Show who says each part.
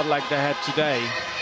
Speaker 1: like they had today.